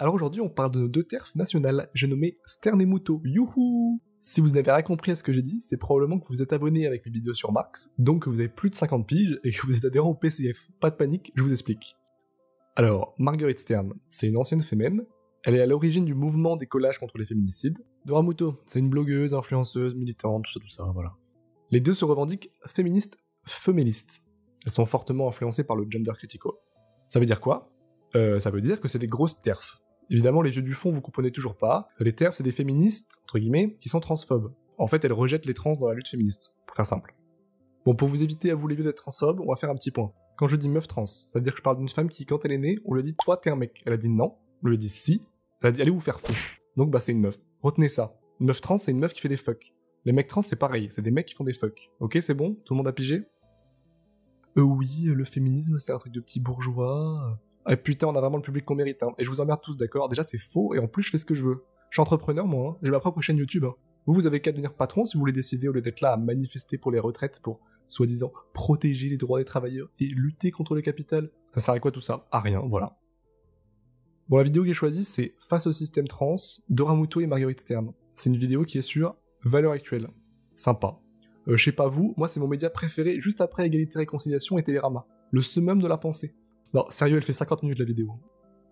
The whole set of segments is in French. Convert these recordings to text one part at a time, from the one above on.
Alors aujourd'hui, on parle de nos deux terfs nationales, j'ai nommé Stern et Muto. Youhou Si vous n'avez rien compris à ce que j'ai dit, c'est probablement que vous êtes abonné avec mes vidéos sur Marx, donc que vous avez plus de 50 piges et que vous êtes adhérent au PCF. Pas de panique, je vous explique. Alors, Marguerite Stern, c'est une ancienne fémène, elle est à l'origine du mouvement des collages contre les féminicides. Dora Muto, c'est une blogueuse, influenceuse, militante, tout ça, tout ça, voilà. Les deux se revendiquent féministes, féministes. Elles sont fortement influencées par le gender critical. Ça veut dire quoi? Euh, Ça veut dire que c'est des grosses terfs. Évidemment, les yeux du fond, vous comprenez toujours pas. Les TERF, c'est des féministes, entre guillemets, qui sont transphobes. En fait, elles rejettent les trans dans la lutte féministe, pour faire simple. Bon, pour vous éviter à vous les vieux d'être transphobes, on va faire un petit point. Quand je dis meuf trans, ça veut dire que je parle d'une femme qui, quand elle est née, on lui dit toi t'es un mec. Elle a dit non, on lui a dit si, elle a dit allez vous faire foutre. Donc bah c'est une meuf. Retenez ça. Une meuf trans, c'est une meuf qui fait des fuck. Les mecs trans, c'est pareil, c'est des mecs qui font des fuck. Ok, c'est bon? Tout le monde a pigé? Euh oui, le féminisme, c'est un truc de petit bourgeois. Ah putain, on a vraiment le public qu'on mérite, hein. Et je vous emmerde tous, d'accord Déjà, c'est faux, et en plus, je fais ce que je veux. Je suis entrepreneur, moi, hein. j'ai ma propre chaîne YouTube. Hein. Vous, vous avez qu'à devenir patron si vous voulez décider, au lieu d'être là à manifester pour les retraites, pour, soi-disant, protéger les droits des travailleurs et lutter contre le capital. Ça sert à quoi tout ça? À rien, voilà. Bon, la vidéo que j'ai choisie, c'est Face au système trans, Doramuto et Marguerite Stern. C'est une vidéo qui est sur Valeurs actuelles. Sympa. Euh, je sais pas vous, moi c'est mon média préféré juste après Égalité Réconciliation et Télérama. Le summum de la pensée. Non, sérieux, elle fait 50 minutes la vidéo.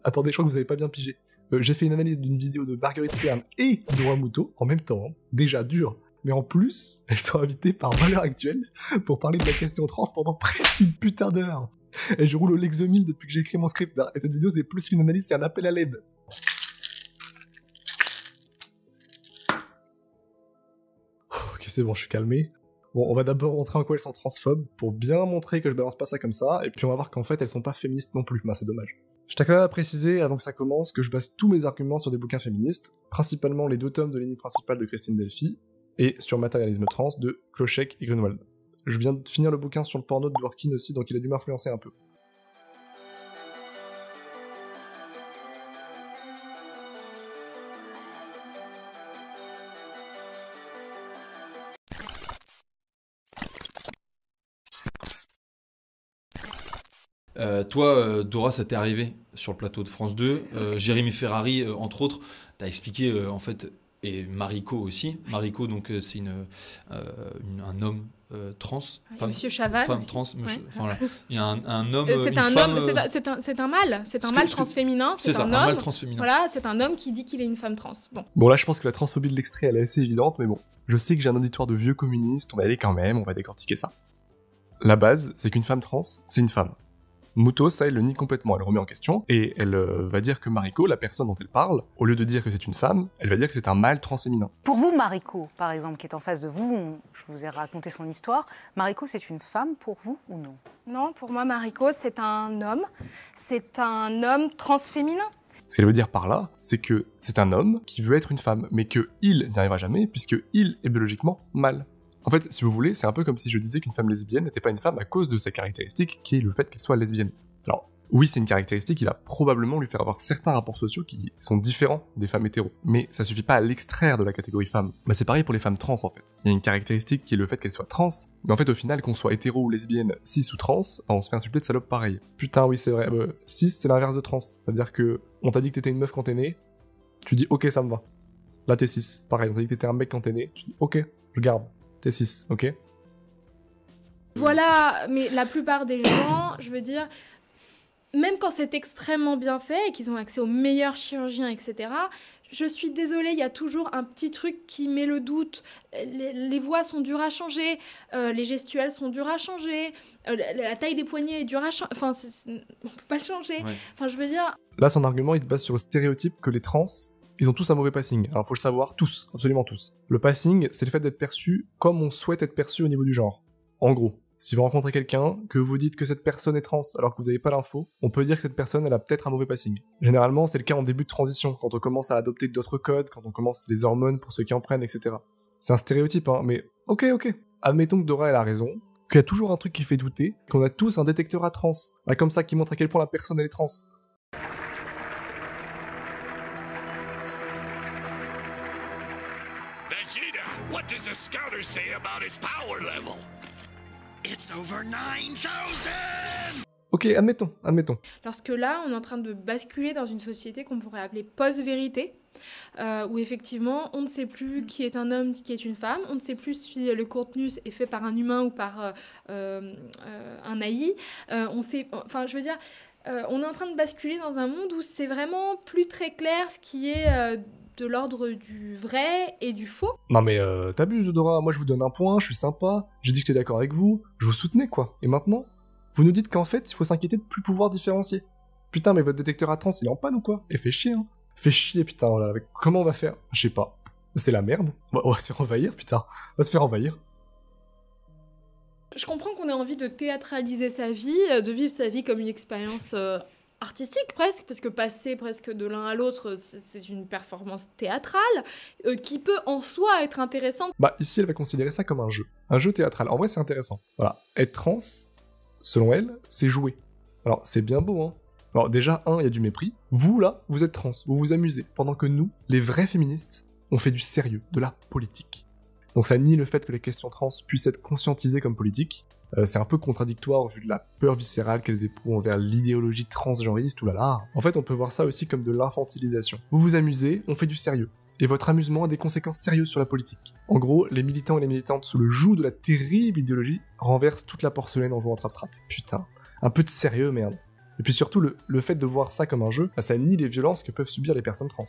Attendez, je crois que vous avez pas bien pigé. Euh, j'ai fait une analyse d'une vidéo de Marguerite Stern et Doramuto en même temps. Hein. Déjà dur. Mais en plus, elles sont invitées par Valeurs Actuelles pour parler de la question trans pendant presque une putain d'heure. Et je roule au Lexomil depuis que j'ai écrit mon script. Et cette vidéo, c'est plus qu'une analyse, c'est un appel à l'aide. Ok, c'est bon, je suis calmé. Bon, on va d'abord montrer en quoi elles sont transphobes, pour bien montrer que je balance pas ça comme ça, et puis on va voir qu'en fait elles sont pas féministes non plus, bah c'est dommage. Je tiens quand même à préciser, avant que ça commence, que je base tous mes arguments sur des bouquins féministes, principalement les deux tomes de ligne principale de Christine Delphi, et sur Matérialisme trans de Kloschek et Grunwald. Je viens de finir le bouquin sur le porno de Dworkin aussi, donc il a dû m'influencer un peu. Euh, toi, euh, Dora, ça t'est arrivé sur le plateau de France 2. Euh, Jérémy Ferrari, euh, entre autres, t'as expliqué euh, en fait, et Mariko aussi. Mariko, donc euh, c'est une, euh, une- un homme euh, trans, femme, Monsieur Chaval femme trans. Monsieur-. Il y a un, un homme, Euh, C'est un femme, homme, c'est un- mâle, c'est un mâle transféminin, c'est un un homme. mâle transféminin. Voilà, c'est un homme qui dit qu'il est une femme trans. Bon. Bon là je pense que la transphobie de l'extrait elle est assez évidente, mais bon, je sais que j'ai un auditoire de vieux communistes, on va aller quand même, on va décortiquer ça. La base, c'est qu'une femme trans, c'est une femme. Muto, ça, elle le nie complètement, elle le remet en question, et elle euh, va dire que Mariko, la personne dont elle parle, au lieu de dire que c'est une femme, elle va dire que c'est un mâle transféminin. Pour vous, Mariko, par exemple, qui est en face de vous, on- je vous ai raconté son histoire. Mariko, c'est une femme pour vous ou non? Non, pour moi, Mariko, c'est un homme. C'est un homme transféminin. Ce qu'elle veut dire par là, c'est que c'est un homme qui veut être une femme, mais que il n'y arrivera jamais, puisque il est biologiquement mâle. En fait, si vous voulez, c'est un peu comme si je disais qu'une femme lesbienne n'était pas une femme à cause de sa caractéristique, qui est le fait qu'elle soit lesbienne. Alors, oui, c'est une caractéristique qui va probablement lui faire avoir certains rapports sociaux qui sont différents des femmes hétéros. Mais ça suffit pas à l'extraire de la catégorie femme. Bah, c'est pareil pour les femmes trans, en fait. Il y a une caractéristique qui est le fait qu'elles soient trans, mais en fait, au final, qu'on soit hétéro ou lesbienne, cis ou trans, bah, on se fait insulter de salope pareil. Putain, oui, c'est vrai. Euh, cis, c'est l'inverse de trans. C'est-à-dire que on t'a dit que t'étais une meuf quand t'es né, tu dis ok, ça me va. Là, t'es cis. Pareil, on t'a dit que t'étais un mec quand t'es né, tu dis ok, je garde. T'es cis, ok Voilà, mais la plupart des gens, je veux dire, même quand c'est extrêmement bien fait et qu'ils ont accès aux meilleurs chirurgiens, etc., je suis désolée, il y a toujours un petit truc qui met le doute. Les, les voix sont dures à changer, euh, les gestuels sont durs à changer, euh, la, la taille des poignets est dure à changer. Enfin, on peut pas le changer. Ouais. Enfin, je veux dire, Là, son argument, il se base sur le stéréotype que les trans, ils ont tous un mauvais passing. Alors, faut le savoir, tous, absolument tous. Le passing, c'est le fait d'être perçu comme on souhaite être perçu au niveau du genre. En gros, si vous rencontrez quelqu'un, que vous dites que cette personne est trans alors que vous n'avez pas l'info, on peut dire que cette personne, elle a peut-être un mauvais passing. Généralement, c'est le cas en début de transition, quand on commence à adopter d'autres codes, quand on commence les hormones pour ceux qui en prennent, etc. C'est un stéréotype, hein, mais ok, ok. Admettons que Dora, elle a raison, qu'il y a toujours un truc qui fait douter, qu'on a tous un détecteur à trans. Bah, comme ça qui montre à quel point la personne, elle est trans. What does the scouter say about his power level? It's over 9,000! Ok, admettons, admettons. Lorsque là, on est en train de basculer dans une société qu'on pourrait appeler post-vérité, euh, où effectivement, on ne sait plus qui est un homme, qui est une femme, on ne sait plus si le contenu est fait par un humain ou par euh, euh, un AI. on sait, enfin, je veux dire, on est en train de basculer dans un monde où c'est vraiment plus très clair ce qui est de l'ordre du vrai et du faux. Non mais t'abuses Dora, moi je vous donne un point, je suis sympa, j'ai dit que j'étais d'accord avec vous, je vous soutenais quoi. Et maintenant Vous nous dites qu'en fait il faut s'inquiéter de plus pouvoir différencier. Putain mais votre détecteur à trans il est en panne ou quoi? Et fait chier hein. Fait chier, putain, comment on va faire? Je sais pas. C'est la merde. On va, se faire envahir, putain. On va se faire envahir. Je comprends qu'on ait envie de théâtraliser sa vie, euh, de vivre sa vie comme une expérience euh, artistique presque, parce que passer presque de l'un à l'autre, c'est une performance théâtrale, euh, qui peut en soi être intéressante. Bah ici, elle va considérer ça comme un jeu. Un jeu théâtral. En vrai, c'est intéressant. Voilà. Être trans, selon elle, c'est jouer. Alors, c'est bien beau, hein. Alors déjà, un, il y a du mépris. Vous, là, vous êtes trans, vous vous amusez, pendant que nous, les vrais féministes, on fait du sérieux, de la politique. Donc ça nie le fait que les questions trans puissent être conscientisées comme politiques. Euh, c'est un peu contradictoire au vu de la peur viscérale qu'elles éprouvent envers l'idéologie transgenriste, oulala. En fait, on peut voir ça aussi comme de l'infantilisation. Vous vous amusez, on fait du sérieux. Et votre amusement a des conséquences sérieuses sur la politique. En gros, les militants et les militantes sous le joug de la terrible idéologie renversent toute la porcelaine en jouant trap-trap. Putain, un peu de sérieux, merde. Et puis surtout, le, fait de voir ça comme un jeu, bah, ça nie les violences que peuvent subir les personnes trans.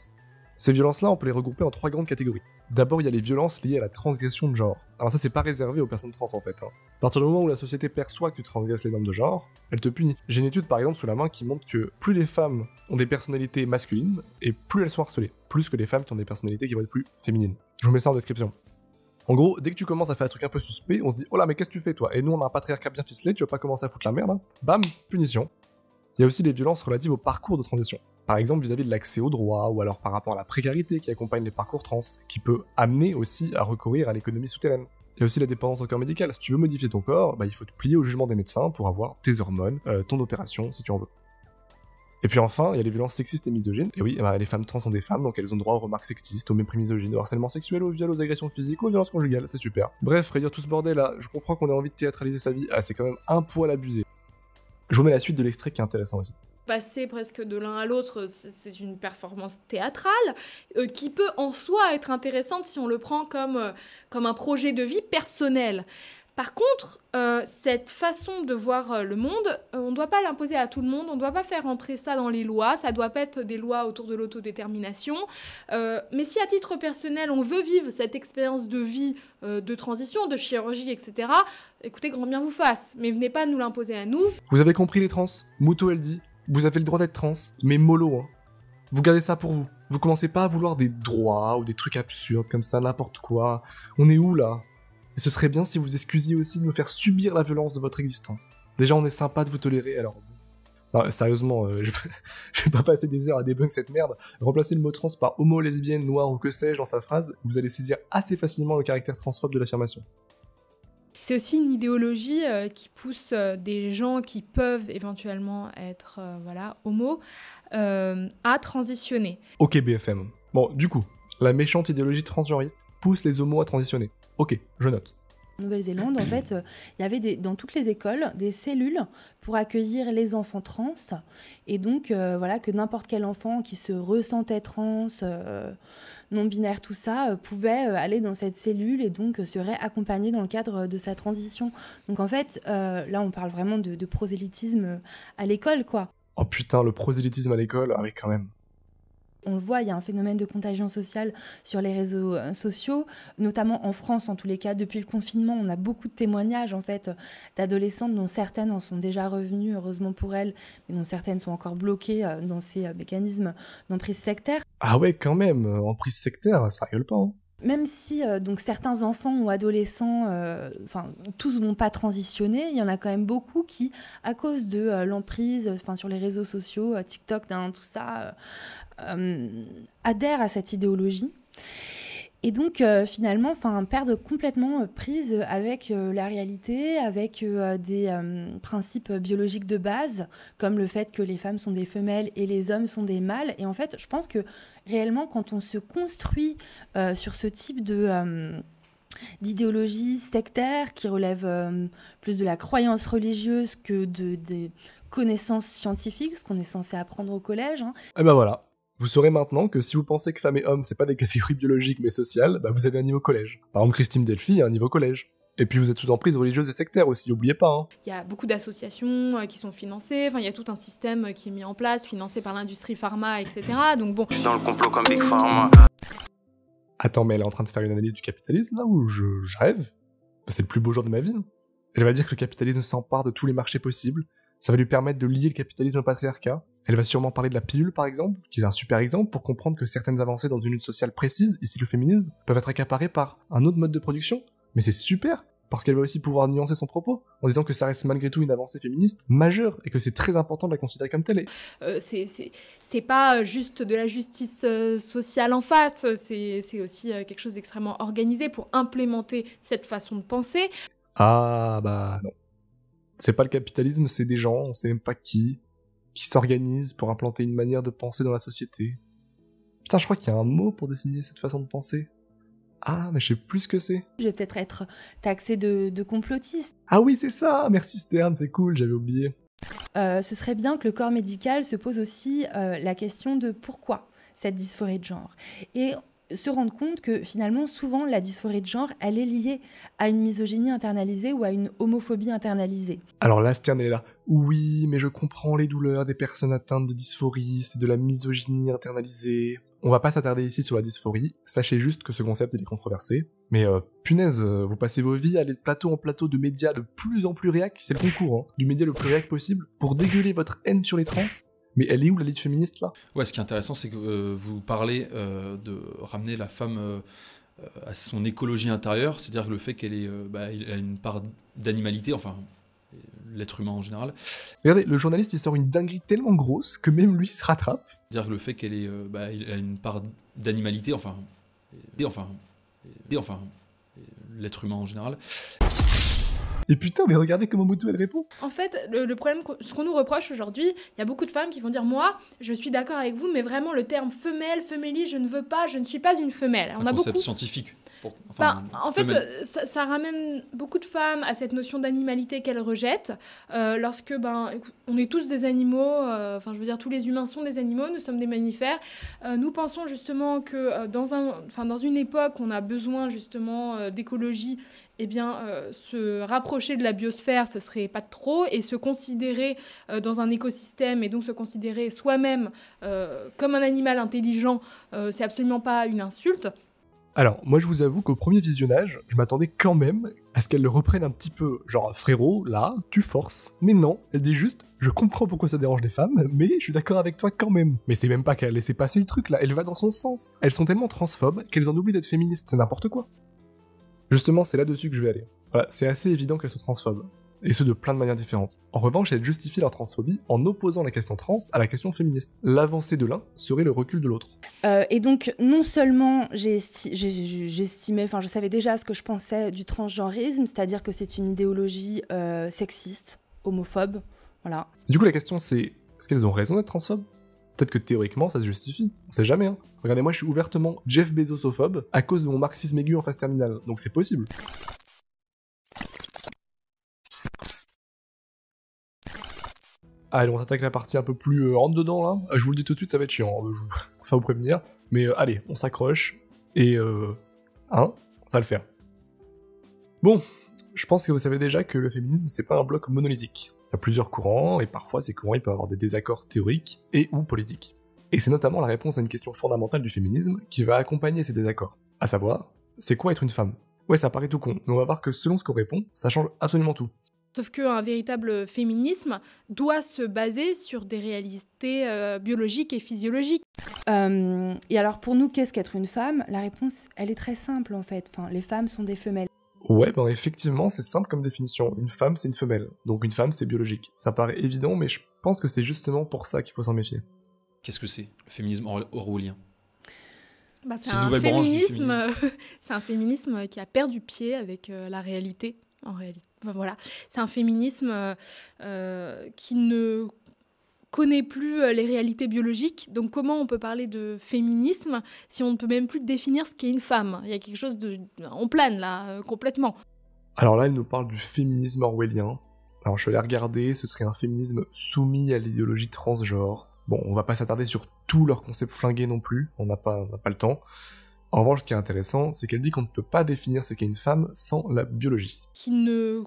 Ces violences-là, on peut les regrouper en trois grandes catégories. D'abord, il y a les violences liées à la transgression de genre. Alors ça, c'est pas réservé aux personnes trans en fait. Hein. À partir du moment où la société perçoit que tu transgresses les normes de genre, elle te punit. J'ai une étude par exemple sous la main qui montre que plus les femmes ont des personnalités masculines, et plus elles sont harcelées. Plus que les femmes qui ont des personnalités qui vont être plus féminines. Je vous mets ça en description. En gros, dès que tu commences à faire un truc un peu suspect, on se dit Oh là, mais qu'est-ce que tu fais toi? Et nous, on a un patriarcat bien ficelé, tu vas pas commencer à foutre la merde, hein Bam, punition. Il y a aussi les violences relatives au parcours de transition. Par exemple vis-à-vis de l'accès aux droits ou alors par rapport à la précarité qui accompagne les parcours trans, qui peut amener aussi à recourir à l'économie souterraine. A aussi la dépendance au corps médical. Si tu veux modifier ton corps, bah, il faut te plier au jugement des médecins pour avoir tes hormones, euh, ton opération si tu en veux. Et puis enfin, il y a les violences sexistes et misogynes. Et oui, bah, les femmes trans sont des femmes, donc elles ont droit aux remarques sexistes, aux mépris misogynes, au harcèlement sexuel, aux viols, aux agressions physiques, aux violences conjugales, c'est super. Bref, réduire tout ce bordel là, je comprends qu'on ait envie de théâtraliser sa vie, ah, c'est quand même un poil abusé. Je vous mets la suite de l'extrait qui est intéressant aussi passer presque de l'un à l'autre, c'est une performance théâtrale euh, qui peut en soi être intéressante si on le prend comme, euh, comme un projet de vie personnel. Par contre, euh, cette façon de voir le monde, on ne doit pas l'imposer à tout le monde, on ne doit pas faire entrer ça dans les lois, ça doit pas être des lois autour de l'autodétermination. mais si à titre personnel, on veut vivre cette expérience de vie, de transition, de chirurgie, etc., écoutez, grand bien vous fasse, mais venez pas nous l'imposer à nous. Vous avez compris les trans? Muto, elle dit vous avez le droit d'être trans, mais mollo, hein. Vous gardez ça pour vous. Vous commencez pas à vouloir des droits ou des trucs absurdes comme ça, n'importe quoi. On est où là? Et ce serait bien si vous excusiez aussi de nous faire subir la violence de votre existence. Déjà, on est sympa de vous tolérer, alors. Non, sérieusement, euh, je, vais pas passer des heures à débunk cette merde. Remplacer le mot trans par homo, lesbienne, noir ou que sais-je dans sa phrase, vous allez saisir assez facilement le caractère transphobe de l'affirmation. C'est aussi une idéologie euh, qui pousse euh, des gens qui peuvent éventuellement être euh, voilà, homo à transitionner. Ok BFM. Bon, du coup, la méchante idéologie transgenriste pousse les homos à transitionner. Ok, je note. Nouvelle-Zélande, en fait, il y avait dans toutes les écoles des cellules pour accueillir les enfants trans. Et donc, voilà, que n'importe quel enfant qui se ressentait trans, non-binaire, tout ça, euh, pouvait euh, aller dans cette cellule et donc euh, serait accompagné dans le cadre de sa transition. Donc en fait, là, on parle vraiment de, prosélytisme à l'école, quoi. Oh putain, le prosélytisme à l'école, ah quand même on le voit, il y a un phénomène de contagion sociale sur les réseaux sociaux, notamment en France en tous les cas. Depuis le confinement, on a beaucoup de témoignages en fait d'adolescentes dont certaines en sont déjà revenues, heureusement pour elles, mais dont certaines sont encore bloquées dans ces mécanismes d'emprise sectaire. Ah ouais, quand même, euh, en prise sectaire, ça rigole pas. Hein. Même si euh, donc certains enfants ou adolescents, euh, enfin tous vont pas transitionner, il y en a quand même beaucoup qui, à cause de l'emprise, enfin sur les réseaux sociaux, TikTok, tout ça, adhèrent à cette idéologie. Et donc euh, finalement, enfin, perdre complètement euh, prise avec euh, la réalité, avec des principes biologiques de base, comme le fait que les femmes sont des femelles et les hommes sont des mâles. Et en fait, je pense que réellement, quand on se construit sur ce type de d'idéologie sectaire qui relève plus de la croyance religieuse que de, des connaissances scientifiques, ce qu'on est censé apprendre au collège. hein. Et ben voilà. Vous saurez maintenant que si vous pensez que femme et homme, c'est pas des catégories biologiques mais sociales, bah vous avez un niveau collège. Par exemple, Christine Delphi a un niveau collège. Et puis vous êtes sous emprise religieuse et sectaire aussi, oubliez pas. Hein. Il y a beaucoup d'associations euh, qui sont financées, enfin il y a tout un système euh, qui est mis en place, financé par l'industrie pharma, etc. Donc bon, Je suis dans le complot comme Big Pharma. Attends, mais elle est en train de faire une analyse du capitalisme là ou je, je rêve? Bah, C'est le plus beau jour de ma vie. hein. Elle va dire que le capitalisme s'empare de tous les marchés possibles. Ça va lui permettre de lier le capitalisme au patriarcat. Elle va sûrement parler de la pilule par exemple, qui est un super exemple pour comprendre que certaines avancées dans une lutte sociale précise, ici le féminisme, peuvent être accaparées par un autre mode de production. Mais c'est super parce qu'elle va aussi pouvoir nuancer son propos en disant que ça reste malgré tout une avancée féministe majeure et que c'est très important de la considérer comme telle. Euh, c'est- pas juste de la justice euh, sociale en face, c'est c'est aussi euh, quelque chose d'extrêmement organisé pour implémenter cette façon de penser. Ah bah non. C'est pas le capitalisme, c'est des gens, on sait même pas qui, qui s'organisent pour implanter une manière de penser dans la société. Putain, je crois qu'il y a un mot pour désigner cette façon de penser. Ah, mais je sais plus ce que c'est. Je vais peut-être être taxée de, de complotiste. Ah oui, c'est ça Merci Stern, c'est cool, j'avais oublié. Euh, ce serait bien que le corps médical se pose aussi euh, la question de pourquoi cette dysphorie de genre. Et se rendre compte que finalement, souvent, la dysphorie de genre, elle est liée à une misogynie internalisée ou à une homophobie internalisée. Alors là, Stern est là. Oui, mais je comprends les douleurs des personnes atteintes de dysphorie, c'est de la misogynie internalisée. On va pas s'attarder ici sur la dysphorie, sachez juste que ce concept est controversé. Mais euh, punaise, euh, vous passez vos vies à aller de plateau en plateau de médias de plus en plus réac, c'est le concours, hein, du média le plus réac possible, pour dégueuler votre haine sur les trans. Mais elle est où la lutte féministe là? Ouais, ce qui est intéressant, c'est que euh, vous parlez euh, de ramener la femme euh, à son écologie intérieure, c'est-à-dire le fait qu'elle ait, euh, bah, a une part d'animalité, enfin l'être humain en général, Regardez, le journaliste il sort une dinguerie tellement grosse que même lui se rattrape. c'est-à-dire le fait qu'elle ait, euh, bah, a une part d'animalité, enfin, et, enfin, et, enfin l'être humain en général, Et putain, mais regardez comment Moutou elle répond. En fait, le, le problème, ce qu'on nous reproche aujourd'hui, il y a beaucoup de femmes qui vont dire Moi, je suis d'accord avec vous, mais vraiment le terme femelle, femélie, je ne veux pas, je ne suis pas une femelle. un On a concept beaucoup. scientifique. pour- enfin, en fait, euh, ça, ça ramène beaucoup de femmes à cette notion d'animalité qu'elles rejettent. euh, lorsque, ben, on est tous des animaux, euh, enfin, je veux dire, tous les humains sont des animaux, nous sommes des mammifères. Euh, nous pensons justement que euh, dans, un, enfin, dans une époque où on a besoin justement euh, d'écologie, eh bien, euh, se rapprocher de la biosphère, ce serait pas trop, et se considérer euh, dans un écosystème, et donc se considérer soi-même euh, comme un animal intelligent, c'est absolument pas une insulte. Alors, moi je vous avoue qu'au premier visionnage, je m'attendais quand même à ce qu'elle le reprenne un petit peu. Genre, frérot, là, tu forces. Mais non, elle dit juste, je comprends pourquoi ça dérange les femmes, mais je suis d'accord avec toi quand même. Mais c'est même pas qu'elle a passer le truc là, elle va dans son sens. Elles sont tellement transphobes qu'elles en oublient d'être féministes, c'est n'importe quoi. Justement, c'est là-dessus que je vais aller. Voilà, c'est assez évident qu'elles sont transphobes. Et ce de plein de manières différentes. En revanche, elles justifient leur transphobie en opposant la question trans à la question féministe. L'avancée de l'un serait le recul de l'autre. Euh, et donc, non seulement j'estimais, enfin, je savais déjà ce que je pensais du transgenrisme, c'est-à-dire que c'est une idéologie euh, sexiste, homophobe, voilà. Du coup, la question c'est est-ce qu'elles ont raison d'être transphobes? Peut-être que théoriquement ça se justifie. On sait jamais, hein. Regardez, moi je suis ouvertement Jeff Bezosophobe à cause de mon marxisme aigu en phase terminale, donc c'est possible. Allez, on s'attaque à la partie un peu plus euh, dedans là. Euh, Je vous le dis tout de suite, ça va être chiant, hein, enfin vous prévenir. Mais euh, allez, on s'accroche et euh... hein, on va le faire. Bon, je pense que vous savez déjà que le féminisme c'est pas un bloc monolithique. Il y a plusieurs courants, et parfois ces courants ils peuvent avoir des désaccords théoriques et ou politiques. Et c'est notamment la réponse à une question fondamentale du féminisme qui va accompagner ces désaccords. À savoir, c'est quoi être une femme? Ouais, ça paraît tout con, mais on va voir que selon ce qu'on répond, ça change absolument tout. Sauf qu'un véritable féminisme doit se baser sur des réalités euh, biologiques et physiologiques. Euh, et alors, pour nous, qu'est-ce qu'être une femme? La réponse, elle est très simple en fait. Enfin, les femmes sont des femelles. Ouais, ben effectivement, c'est simple comme définition. Une femme, c'est une femelle. Donc une femme, c'est biologique. Ça paraît évident, mais je pense que c'est justement pour ça qu'il faut s'en méfier. Qu'est-ce que c'est le féminisme or- orwellien? Bah, c'est un nouvelle branche du féminisme, c'est un féminisme qui a perdu pied avec euh, la réalité. En réalité, Enfin, voilà, c'est un féminisme euh, euh, qui ne connaît plus euh, les réalités biologiques. Donc, comment on peut parler de féminisme si on ne peut même plus définir ce qu'est une femme? Il y a quelque chose de, on plane là euh, complètement. Alors là, elle nous parle du féminisme orwellien. Alors je suis allé regarder, ce serait un féminisme soumis à l'idéologie transgenre. Bon, on va pas s'attarder sur tous leurs concepts flingués non plus, on n'a pas, on n'a pas le temps. En revanche, ce qui est intéressant, c'est qu'elle dit qu'on ne peut pas définir ce qu'est une femme sans la biologie. qui ne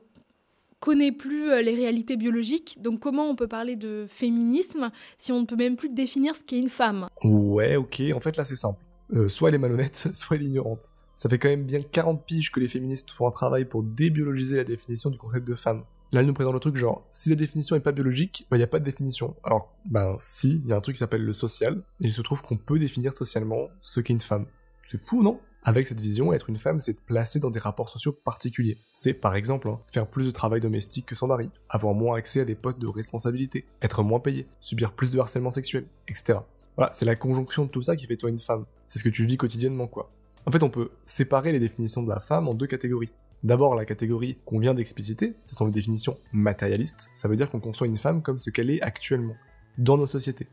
connaît plus euh, les réalités biologiques. Donc comment on peut parler de féminisme si on ne peut même plus définir ce qu'est une femme? Ouais, ok, en fait là c'est simple. Euh, soit elle est malhonnête, soit elle est ignorante. Ça fait quand même bien 40 piges que les féministes font un travail pour débiologiser la définition du concept de femme. Là, elle nous présente le truc genre, si la définition est pas biologique, bah y a pas de définition. Alors, ben si, il y a un truc qui s'appelle le social, et il se trouve qu'on peut définir socialement ce qu'est une femme. C'est fou, non? Avec cette vision, être une femme, c'est placer dans des rapports sociaux particuliers. C'est, par exemple, hein, faire plus de travail domestique que son mari, avoir moins accès à des postes de responsabilité, être moins payé, subir plus de harcèlement sexuel, etc. Voilà, c'est la conjonction de tout ça qui fait toi une femme. C'est ce que tu vis quotidiennement, quoi. En fait, on peut séparer les définitions de la femme en deux catégories. D'abord, la catégorie qu'on vient d'expliciter, ce sont les définitions matérialistes, ça veut dire qu'on conçoit une femme comme ce qu'elle est actuellement, dans nos sociétés.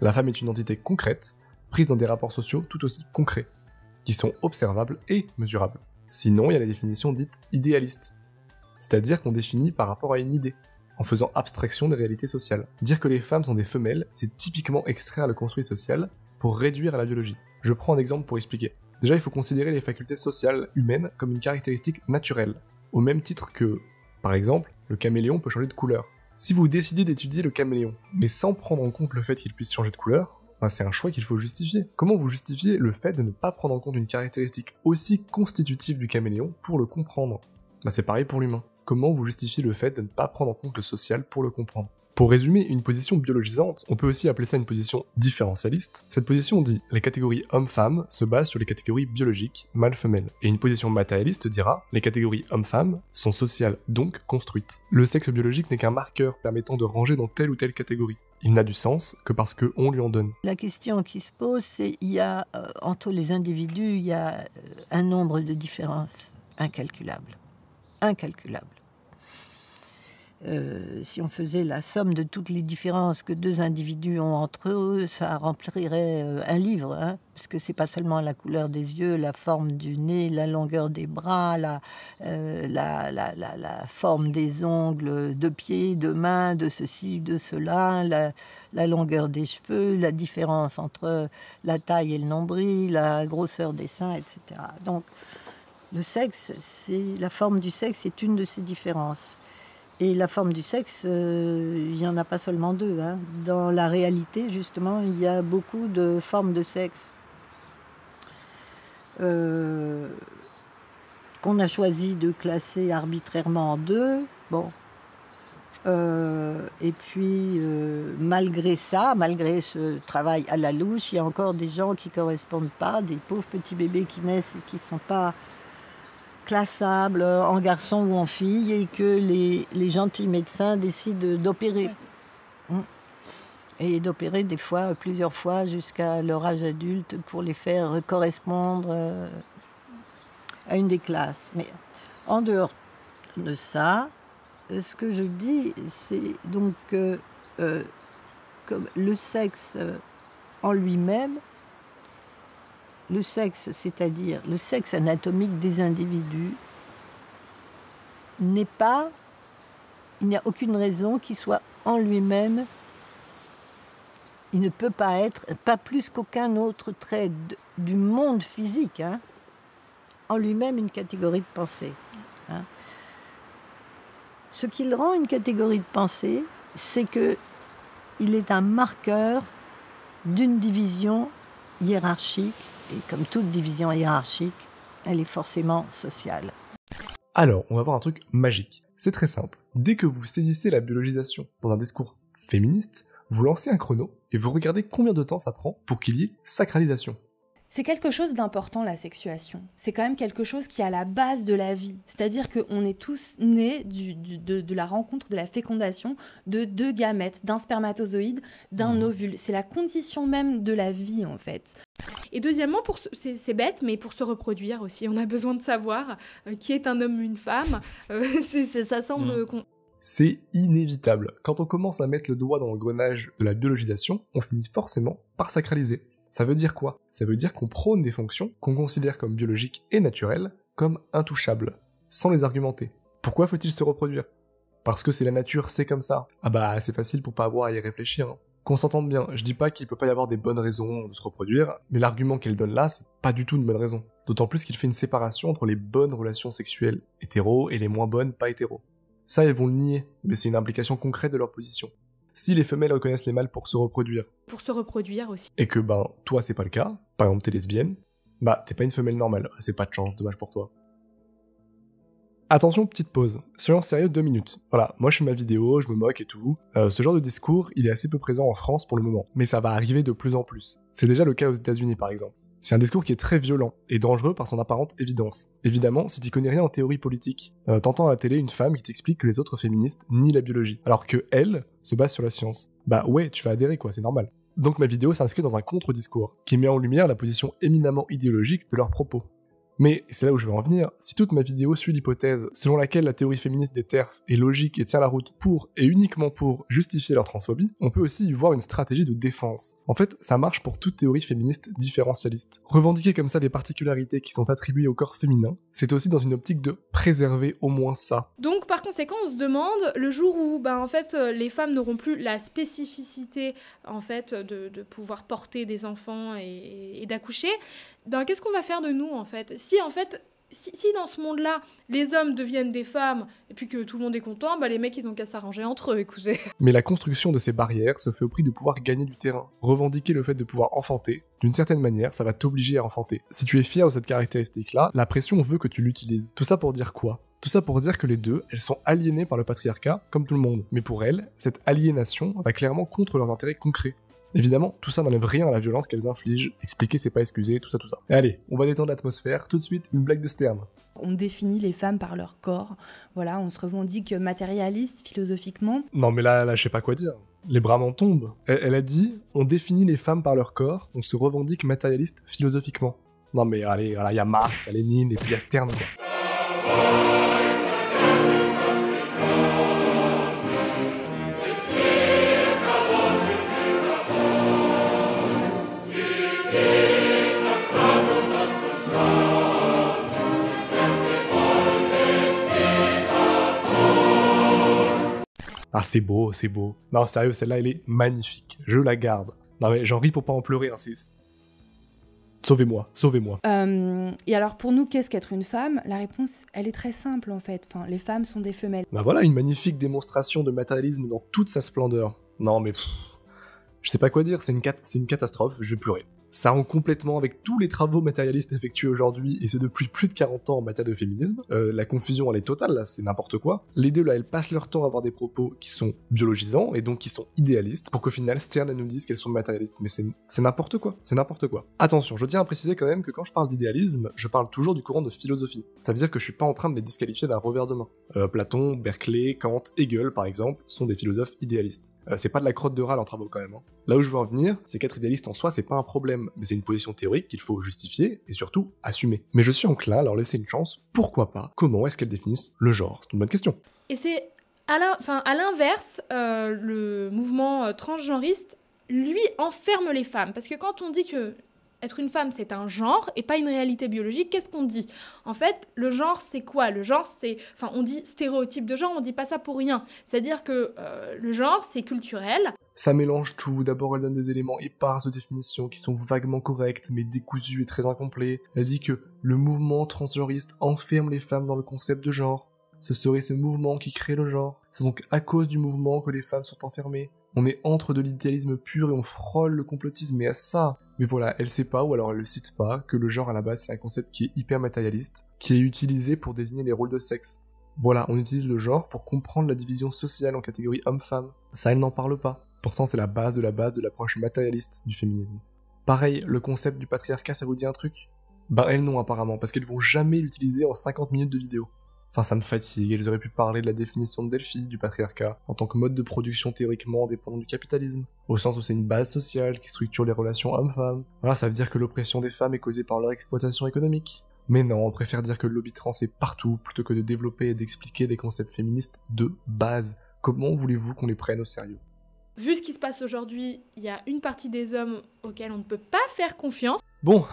La femme est une entité concrète, prise dans des rapports sociaux tout aussi concrets, qui sont observables et mesurables. Sinon, il y a la définition dite idéaliste, c'est-à-dire qu'on définit par rapport à une idée, en faisant abstraction des réalités sociales. Dire que les femmes sont des femelles, c'est typiquement extraire le construit social pour réduire à la biologie. Je prends un exemple pour expliquer. Déjà, il faut considérer les facultés sociales humaines comme une caractéristique naturelle, au même titre que, par exemple, le caméléon peut changer de couleur. Si vous décidez d'étudier le caméléon, mais sans prendre en compte le fait qu'il puisse changer de couleur, ben c'est un choix qu'il faut justifier. Comment vous justifiez le fait de ne pas prendre en compte une caractéristique aussi constitutive du caméléon pour le comprendre? Ben c'est pareil pour l'humain. Comment vous justifiez le fait de ne pas prendre en compte le social pour le comprendre? Pour résumer une position biologisante, on peut aussi appeler ça une position différentialiste. Cette position dit les catégories homme-femme se basent sur les catégories biologiques mâle-femelle. Et une position matérialiste dira les catégories homme-femme sont sociales, donc construites. Le sexe biologique n'est qu'un marqueur permettant de ranger dans telle ou telle catégorie. Il n'a du sens que parce que on lui en donne. La question qui se pose, c'est il y a euh, entre les individus, il y a euh, un nombre de différences incalculables, incalculables. Euh, si on faisait la somme de toutes les différences que deux individus ont entre eux, ça remplirait euh, un livre, hein, parce que c'est pas seulement la couleur des yeux, la forme du nez, la longueur des bras, la, euh, forme des ongles, de pieds, de mains, de ceci, de cela, la, longueur des cheveux, la différence entre la taille et le nombril, la grosseur des seins, etc. Donc, le sexe, la forme du sexe est une de ces différences. Et la forme du sexe, euh, il n'y en a pas seulement deux. hein. Dans la réalité, justement, il y a beaucoup de formes de sexe euh, qu'on a choisi de classer arbitrairement en deux. Bon. Euh, et puis, malgré ça, malgré ce travail à la louche, il y a encore des gens qui ne correspondent pas, des pauvres petits bébés qui naissent et qui ne sont pas classables en garçon ou en fille et que les, les gentils médecins décident d'opérer. Mm. Et d'opérer des fois, plusieurs fois, jusqu'à leur âge adulte pour les faire correspondre euh, à une des classes. Mais en dehors de ça, euh, ce que je dis, c'est donc que euh, comme le sexe euh, en lui-même, le sexe, c'est-à-dire le sexe anatomique des individus, n'est pas, il n'y a aucune raison qu'il soit en lui-même, il ne peut pas être, pas plus qu'aucun autre trait du monde physique, hein, en lui-même une catégorie de pensée. hein. Ce qui le rend une catégorie de pensée, c'est que il est un marqueur d'une division hiérarchique, et comme toute division hiérarchique, elle est forcément sociale. Alors, on va voir un truc magique. C'est très simple. Dès que vous saisissez la biologisation dans un discours féministe, vous lancez un chrono et vous regardez combien de temps ça prend pour qu'il y ait sacralisation. C'est quelque chose d'important, la sexuation. C'est quand même quelque chose qui est à la base de la vie. C'est-à-dire qu'on est tous nés du- du- de, de la rencontre, de la fécondation de deux gamètes, d'un spermatozoïde, d'un ovule. C'est la condition même de la vie, en fait. Et deuxièmement, pour se- c'est bête, mais pour se reproduire aussi, on a besoin de savoir euh, qui est un homme ou une femme. Euh, c'est- c'est- ça semble Mm. qu'on- C'est inévitable. Quand on commence à mettre le doigt dans le grenage de la biologisation, on finit forcément par sacraliser. Ça veut dire quoi? Ça veut dire qu'on prône des fonctions qu'on considère comme biologiques et naturelles comme intouchables, sans les argumenter. Pourquoi faut-il se reproduire? Parce que c'est la nature, c'est comme ça. Ah bah, c'est facile pour pas avoir à y réfléchir. hein. Qu'on s'entende bien, je dis pas qu'il peut pas y avoir des bonnes raisons de se reproduire, mais l'argument qu'elle donne là, c'est pas du tout une bonne raison. D'autant plus qu'il fait une séparation entre les bonnes relations sexuelles hétéro et les moins bonnes pas hétéro. Ça, elles vont le nier, mais c'est une implication concrète de leur position. Si les femelles reconnaissent les mâles pour se reproduire, Pour se reproduire aussi. et que ben, toi c'est pas le cas, par exemple t'es lesbienne, bah t'es pas une femelle normale, c'est pas de chance, dommage pour toi. Attention, petite pause. Soyons sérieux deux minutes. Voilà, moi je fais ma vidéo, je me moque et tout. Euh, ce genre de discours, il est assez peu présent en France pour le moment, mais ça va arriver de plus en plus. C'est déjà le cas aux États-Unis par exemple. C'est un discours qui est très violent et dangereux par son apparente évidence. Évidemment, si tu connais rien en théorie politique, euh, t'entends à la télé une femme qui t'explique que les autres féministes nient la biologie, alors que elle se base sur la science. Bah ouais, tu vas adhérer quoi, c'est normal. Donc ma vidéo s'inscrit dans un contre-discours, qui met en lumière la position éminemment idéologique de leurs propos. Mais, c'est là où je veux en venir, si toute ma vidéo suit l'hypothèse selon laquelle la théorie féministe des TERF est logique et tient la route pour, et uniquement pour, justifier leur transphobie, on peut aussi y voir une stratégie de défense. En fait, ça marche pour toute théorie féministe différentialiste. Revendiquer comme ça des particularités qui sont attribuées au corps féminin, c'est aussi dans une optique de préserver au moins ça. Donc par conséquent, on se demande le jour où ben, en fait, euh, les femmes n'auront plus la spécificité en fait, de, de pouvoir porter des enfants et, et d'accoucher, ben, qu'est-ce qu'on va faire de nous en fait? Si en fait, si, dans ce monde-là, les hommes deviennent des femmes et puis que tout le monde est content, ben, les mecs ils ont qu'à s'arranger entre eux, écoutez. Mais la construction de ces barrières se fait au prix de pouvoir gagner du terrain. Revendiquer le fait de pouvoir enfanter, d'une certaine manière, ça va t'obliger à enfanter. Si tu es fier de cette caractéristique-là, la pression veut que tu l'utilises. Tout ça pour dire quoi? Tout ça pour dire que les deux, elles sont aliénées par le patriarcat, comme tout le monde. Mais pour elles, cette aliénation va clairement contre leurs intérêts concrets. Évidemment, tout ça n'enlève rien à la violence qu'elles infligent, expliquer c'est pas excuser, tout ça, tout ça. Allez, on va détendre l'atmosphère, tout de suite, une blague de Stern. On définit les femmes par leur corps. Voilà, on se revendique matérialiste philosophiquement. Non mais là, là, je sais pas quoi dire. Les bras m'en tombent. Elle, elle a dit, on définit les femmes par leur corps, on se revendique matérialiste philosophiquement. Non mais allez, voilà, il y a Marx, il y a Lénine, et puis il y a Stern, quoi. Ah c'est beau, c'est beau. Non sérieux, celle-là elle est magnifique. Je la garde. Non mais j'en ris pour pas en pleurer, hein. Sauvez-moi, sauvez-moi. Euh, et alors pour nous, qu'est-ce qu'être une femme? La réponse, elle est très simple en fait. Enfin, les femmes sont des femelles. Bah voilà, une magnifique démonstration de matérialisme dans toute sa splendeur. Non mais... pff, je sais pas quoi dire, c'est une, cat- une catastrophe, je vais pleurer. Ça rend complètement avec tous les travaux matérialistes effectués aujourd'hui, et ce depuis plus de 40 ans en matière de féminisme. Euh, la confusion elle est totale là, c'est n'importe quoi. Les deux là, elles passent leur temps à avoir des propos qui sont biologisants, et donc qui sont idéalistes, pour qu'au final Stern nous dise qu'elles sont matérialistes. Mais c'est c'est n'importe quoi, c'est n'importe quoi. Attention, je tiens à préciser quand même que quand je parle d'idéalisme, je parle toujours du courant de philosophie. Ça veut dire que je suis pas en train de les disqualifier d'un revers de main. Euh, Platon, Berkeley, Kant, Hegel par exemple, sont des philosophes idéalistes. Euh, c'est pas de la crotte de rat leurs travaux quand même. hein. Là où je veux en venir, c'est qu'être idéaliste en soi, c'est pas un problème, mais c'est une position théorique qu'il faut justifier et surtout assumer. Mais je suis enclin à leur laisser une chance, pourquoi pas? Comment est-ce qu'elles définissent le genre? C'est une bonne question. Et c'est à l'inverse, euh, le mouvement euh, transgenriste, lui, enferme les femmes. Parce que quand on dit que être une femme, c'est un genre et pas une réalité biologique, qu'est-ce qu'on dit? En fait, le genre, c'est quoi? Le genre, c'est... Enfin, on dit stéréotype de genre, on dit pas ça pour rien. C'est-à-dire que euh, le genre, c'est culturel. Ça mélange tout, d'abord elle donne des éléments épars de définition qui sont vaguement corrects mais décousus et très incomplets. Elle dit que le mouvement transgenriste enferme les femmes dans le concept de genre. Ce serait ce mouvement qui crée le genre. C'est donc à cause du mouvement que les femmes sont enfermées. On est entre de l'idéalisme pur et on frôle le complotisme, mais à ça. Mais voilà, elle sait pas, ou alors elle le cite pas, que le genre à la base c'est un concept qui est hyper matérialiste, qui est utilisé pour désigner les rôles de sexe. Voilà, on utilise le genre pour comprendre la division sociale en catégories homme-femme. Ça, elle n'en parle pas. Pourtant, c'est la base de la base de l'approche matérialiste du féminisme. Pareil, le concept du patriarcat, ça vous dit un truc? Bah elles non apparemment, parce qu'elles vont jamais l'utiliser en 50 minutes de vidéo. Enfin, ça me fatigue, elles auraient pu parler de la définition de Delphi, du patriarcat, en tant que mode de production théoriquement indépendant du capitalisme, au sens où c'est une base sociale qui structure les relations hommes-femmes. Voilà, ça veut dire que l'oppression des femmes est causée par leur exploitation économique. Mais non, on préfère dire que le lobby trans est partout, plutôt que de développer et d'expliquer des concepts féministes de base. Comment voulez-vous qu'on les prenne au sérieux? Vu ce qui se passe aujourd'hui, il y a une partie des hommes auxquels on ne peut pas faire confiance. Bon,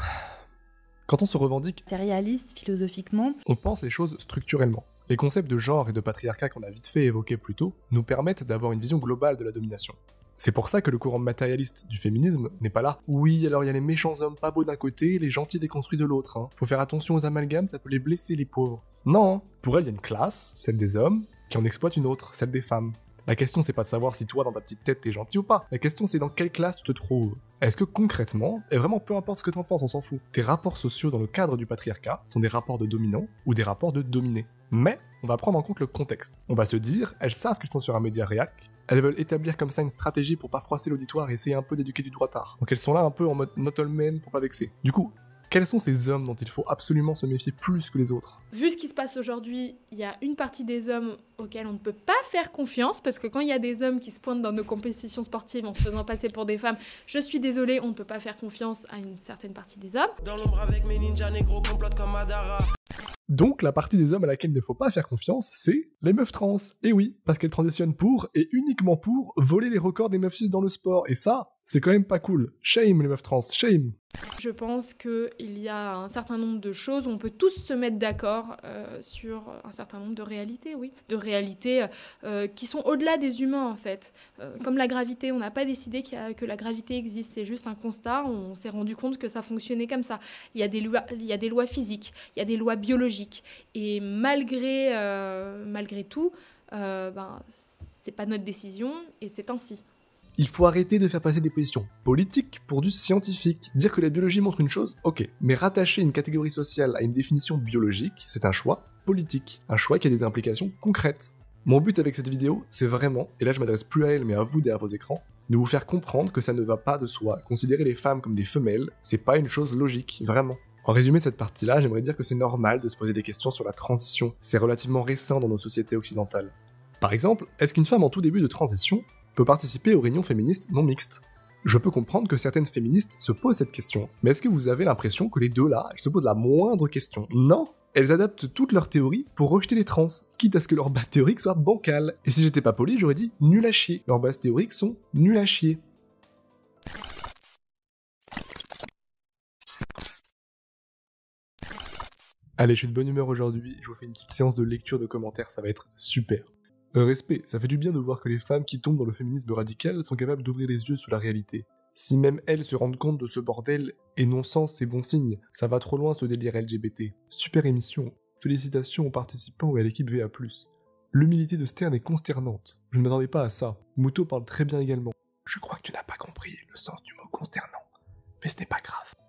quand on se revendique, Matérialiste philosophiquement. on pense les choses structurellement. Les concepts de genre et de patriarcat qu'on a vite fait évoquer plus tôt nous permettent d'avoir une vision globale de la domination. C'est pour ça que le courant matérialiste du féminisme n'est pas là. Oui, alors il y a les méchants hommes pas beaux d'un côté et les gentils déconstruits de l'autre. Hein. Faut faire attention aux amalgames, ça peut les blesser les pauvres. Non, pour elle il y a une classe, celle des hommes, qui en exploite une autre, celle des femmes. La question c'est pas de savoir si toi dans ta petite tête t'es gentil ou pas. La question c'est dans quelle classe tu te trouves. Est-ce que concrètement, et vraiment peu importe ce que t'en penses, on s'en fout, tes rapports sociaux dans le cadre du patriarcat sont des rapports de dominants ou des rapports de dominés? Mais on va prendre en compte le contexte. On va se dire, elles savent qu'elles sont sur un média réac, elles veulent établir comme ça une stratégie pour pas froisser l'auditoire et essayer un peu d'éduquer du droitard. Donc elles sont là un peu en mode not all men pour pas vexer. Du coup, quels sont ces hommes dont il faut absolument se méfier plus que les autres Vu ce qui se passe aujourd'hui, il y a une partie des hommes auxquels on ne peut pas faire confiance, parce que quand il y a des hommes qui se pointent dans nos compétitions sportives en se faisant passer pour des femmes, je suis désolée, on ne peut pas faire confiance à une certaine partie des hommes. Dans l'ombre avec mes ninjas négro comme Madara. Donc la partie des hommes à laquelle il ne faut pas faire confiance, c'est les meufs trans. Et oui, parce qu'elles transitionnent pour, et uniquement pour, voler les records des meufs cis dans le sport. Et ça, c'est quand même pas cool. Shame les meufs trans, shame. Je pense qu'il y a un certain nombre de choses on peut tous se mettre d'accord euh, sur un certain nombre de réalités, oui. De réalités euh, qui sont au-delà des humains, en fait. Euh, comme la gravité, on n'a pas décidé que la gravité existe, c'est juste un constat, on s'est rendu compte que ça fonctionnait comme ça. Il y a des lois physiques, il y a des lois biologiques. Et malgré, euh, malgré tout, euh, ben, c'est pas notre décision et c'est ainsi. Il faut arrêter de faire passer des positions politiques pour du scientifique. Dire que la biologie montre une chose, ok, mais rattacher une catégorie sociale à une définition biologique, c'est un choix politique, un choix qui a des implications concrètes. Mon but avec cette vidéo, c'est vraiment, et là je m'adresse plus à elle mais à vous derrière vos écrans, de vous faire comprendre que ça ne va pas de soi. Considérer les femmes comme des femelles, c'est pas une chose logique, vraiment. En résumé cette partie-là, j'aimerais dire que c'est normal de se poser des questions sur la transition. C'est relativement récent dans nos sociétés occidentales. Par exemple, est-ce qu'une femme en tout début de transition peut participer aux réunions féministes non mixtes? Je peux comprendre que certaines féministes se posent cette question, mais est-ce que vous avez l'impression que les deux là, elles se posent la moindre question? Non Elles adaptent toutes leurs théories pour rejeter les trans, quitte à ce que leur base théorique soit bancale. Et si j'étais pas poli, j'aurais dit nul à chier. Leurs bases théoriques sont nul à chier. Allez, je suis de bonne humeur aujourd'hui, je vous fais une petite séance de lecture de commentaires, ça va être super. Euh, respect, ça fait du bien de voir que les femmes qui tombent dans le féminisme radical sont capables d'ouvrir les yeux sur la réalité. Si même elles se rendent compte de ce bordel, et non sens c'est bon signe, ça va trop loin ce délire LGBT. Super émission, félicitations aux participants et à l'équipe VA+. L'humilité de Stern est consternante, je ne m'attendais pas à ça. Mouto parle très bien également. Je crois que tu n'as pas compris le sens du mot consternant, mais ce n'est pas grave.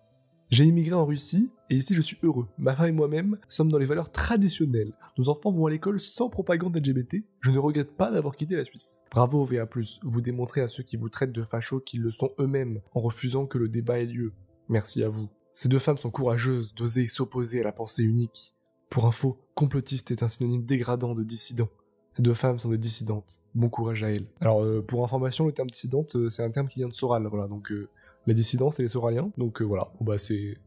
J'ai immigré en Russie et ici je suis heureux. Ma femme et moi-même sommes dans les valeurs traditionnelles. Nos enfants vont à l'école sans propagande LGBT. Je ne regrette pas d'avoir quitté la Suisse. Bravo VA+, vous démontrez à ceux qui vous traitent de fachos qu'ils le sont eux-mêmes en refusant que le débat ait lieu. Merci à vous. Ces deux femmes sont courageuses d'oser s'opposer à la pensée unique. Pour info, complotiste est un synonyme dégradant de dissident. Ces deux femmes sont des dissidentes. Bon courage à elles. Alors, euh, pour information, le terme dissidente, euh, c'est un terme qui vient de Soral, voilà, donc euh, les dissidents, c'est les Soraliens, donc euh, voilà, bah c'est...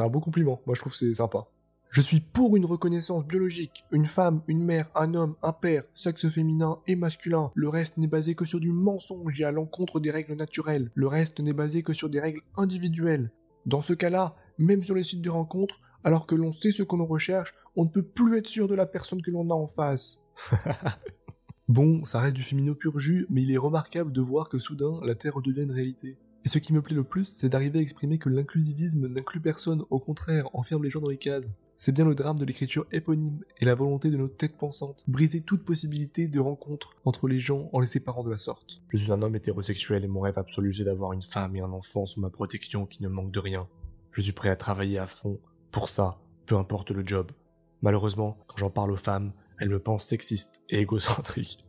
Un beau compliment, moi je trouve c'est sympa. Je suis pour une reconnaissance biologique. Une femme, une mère, un homme, un père, sexe féminin et masculin. Le reste n'est basé que sur du mensonge et à l'encontre des règles naturelles. Le reste n'est basé que sur des règles individuelles. Dans ce cas-là, même sur les sites de rencontres, alors que l'on sait ce que l'on recherche, on ne peut plus être sûr de la personne que l'on a en face. bon, ça reste du féminin pur jus, mais il est remarquable de voir que soudain, la Terre redevient une réalité. Et ce qui me plaît le plus, c'est d'arriver à exprimer que l'inclusivisme n'inclut personne, au contraire, enferme les gens dans les cases. C'est bien le drame de l'écriture éponyme et la volonté de nos têtes pensantes, briser toute possibilité de rencontre entre les gens en les séparant de la sorte. Je suis un homme hétérosexuel et mon rêve absolu c'est d'avoir une femme et un enfant sous ma protection qui ne manque de rien. Je suis prêt à travailler à fond pour ça, peu importe le job. Malheureusement, quand j'en parle aux femmes, elles me pensent sexiste et égocentrique.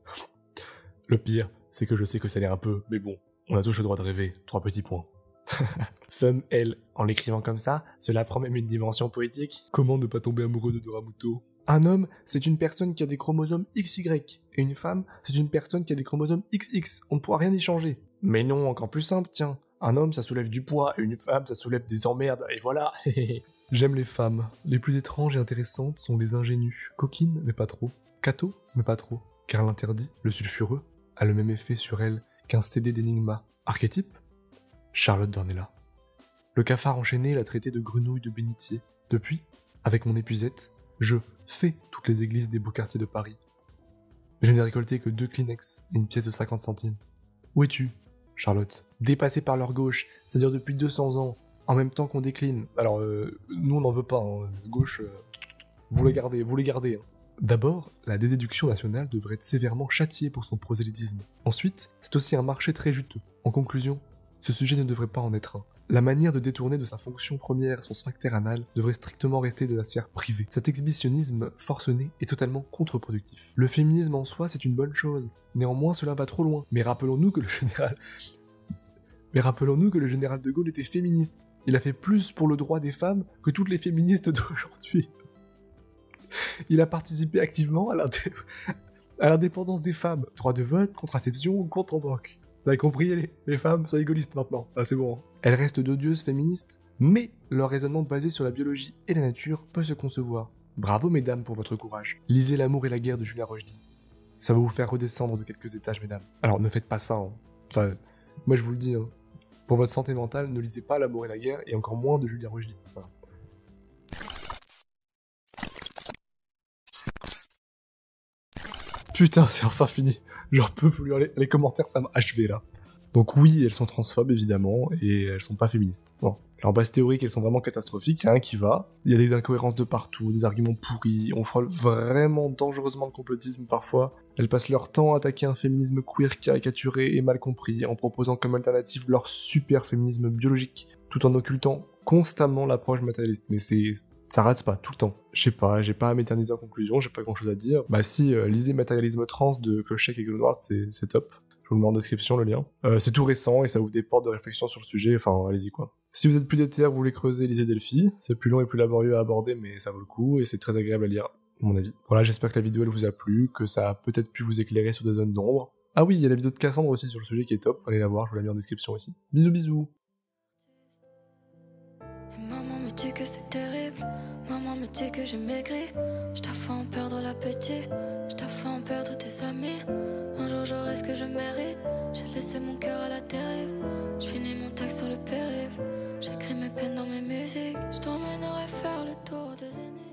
le pire, c'est que je sais que ça l'est un peu, mais bon, on a tous le droit de rêver, trois petits points. Femme, elle, en l'écrivant comme ça, cela prend même une dimension poétique. Comment ne pas tomber amoureux de Doramuto Un homme, c'est une personne qui a des chromosomes XY, et une femme, c'est une personne qui a des chromosomes XX, on ne pourra rien y changer. Mais non, encore plus simple, tiens. Un homme, ça soulève du poids, et une femme, ça soulève des emmerdes, et voilà J'aime les femmes. Les plus étranges et intéressantes sont les ingénues. Coquines, mais pas trop. Cato, mais pas trop. Car l'interdit, le sulfureux, a le même effet sur elle qu'un CD d'Enigma. Archétype? Charlotte Dornella. Le cafard enchaîné l'a traité de grenouille de bénitier. Depuis, avec mon épuisette, Je fais toutes les églises des beaux quartiers de Paris. Je n'ai récolté que deux Kleenex et une pièce de 50 centimes. Où es-tu, Charlotte? Dépassée par leur gauche, c'est-à-dire depuis 200 ans, en même temps qu'on décline. Alors, euh, nous on n'en veut pas, hein. gauche, euh, vous les gardez, vous les gardez. hein. D'abord, la déséduction nationale devrait être sévèrement châtiée pour son prosélytisme. Ensuite, c'est aussi un marché très juteux. En conclusion, ce sujet ne devrait pas en être un. La manière de détourner de sa fonction première son sphincter anal devrait strictement rester de la sphère privée. Cet exhibitionnisme forcené est totalement contre-productif. Le féminisme en soi, c'est une bonne chose. Néanmoins, cela va trop loin. Mais rappelons-nous que le général... Mais rappelons-nous que le général de Gaulle était féministe. Il a fait plus pour le droit des femmes que toutes les féministes d'aujourd'hui. Il a participé activement à l'indé- à l'indépendance des femmes. Droit de vote, contraception, compte en banque. Vous avez compris, les, femmes, soyez gaullistes maintenant. Ah, c'est bon. hein. Elles restent d'odieuses féministes, mais leur raisonnement basé sur la biologie et la nature peut se concevoir. Bravo, mesdames, pour votre courage. Lisez L'amour et la guerre de Julien Rochdy. Ça va vous faire redescendre de quelques étages, mesdames. Alors, ne faites pas ça. hein. Enfin, moi, je vous le dis. hein. Pour votre santé mentale, ne lisez pas L'amour et la guerre, et encore moins de Julien Rochdy. Voilà. Putain, c'est enfin fini. J'en peux plus. Les, les commentaires, ça m'a achevé là. Donc oui, elles sont transphobes évidemment, et elles sont pas féministes. Bon. Leur base théorique, elles sont vraiment catastrophiques, il y a un qui va, il y a des incohérences de partout, des arguments pourris, on frôle vraiment dangereusement le complotisme parfois. Elles passent leur temps à attaquer un féminisme queer caricaturé et mal compris, en proposant comme alternative leur super féminisme biologique, tout en occultant constamment l'approche matérialiste. Mais c'est... Ça rate pas, tout le temps. Je sais pas, j'ai pas à m'éterniser en conclusion, j'ai pas grand chose à dire. Bah si, euh, lisez Matérialisme Trans de Clochec et c'est c'est top. Je vous le mets en description le lien. Euh, c'est tout récent et ça ouvre des portes de réflexion sur le sujet, enfin allez-y quoi. Si vous êtes plus déter, vous voulez creuser, lisez Delphi. C'est plus long et plus laborieux à aborder, mais ça vaut le coup et c'est très agréable à lire, à mon avis. Voilà, j'espère que la vidéo elle vous a plu, que ça a peut-être pu vous éclairer sur des zones d'ombre. Ah oui, il y a la vidéo de Cassandre aussi sur le sujet qui est top, allez la voir, je vous la mets en description aussi. Bisous bisous c'est terrible, maman me dit que j'ai maigri. Je t'ai fait en perdre l'appétit, je t'ai en perdre tes amis. Un jour j'aurai ce que je mérite, j'ai laissé mon cœur à la dérive. Je finis mon texte sur le périph', j'écris mes peines dans mes musiques. Je t'emmènerai faire le tour des îles.